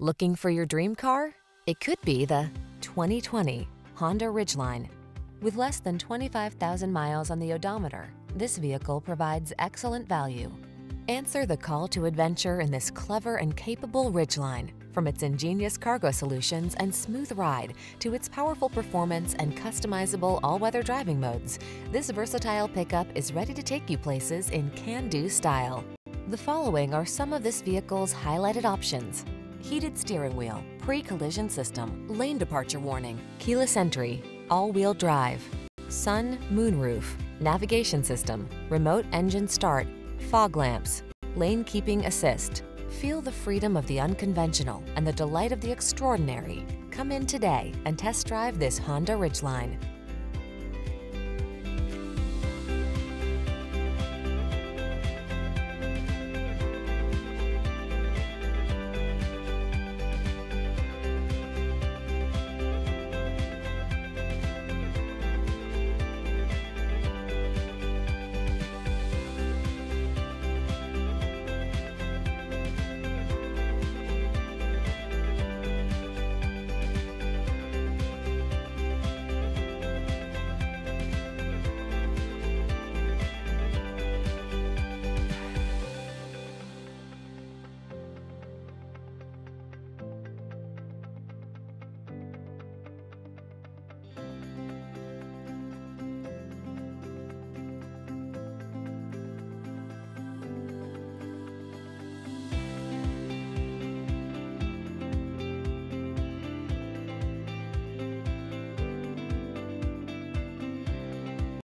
Looking for your dream car? It could be the 2020 Honda Ridgeline. With less than 25,000 miles on the odometer, this vehicle provides excellent value. Answer the call to adventure in this clever and capable Ridgeline. From its ingenious cargo solutions and smooth ride to its powerful performance and customizable all-weather driving modes, this versatile pickup is ready to take you places in can-do style. The following are some of this vehicle's highlighted options. Heated steering wheel, pre-collision system, lane departure warning, keyless entry, all-wheel drive, sun, moonroof, navigation system, remote engine start, fog lamps, lane keeping assist. Feel the freedom of the unconventional and the delight of the extraordinary. Come in today and test drive this Honda Ridgeline.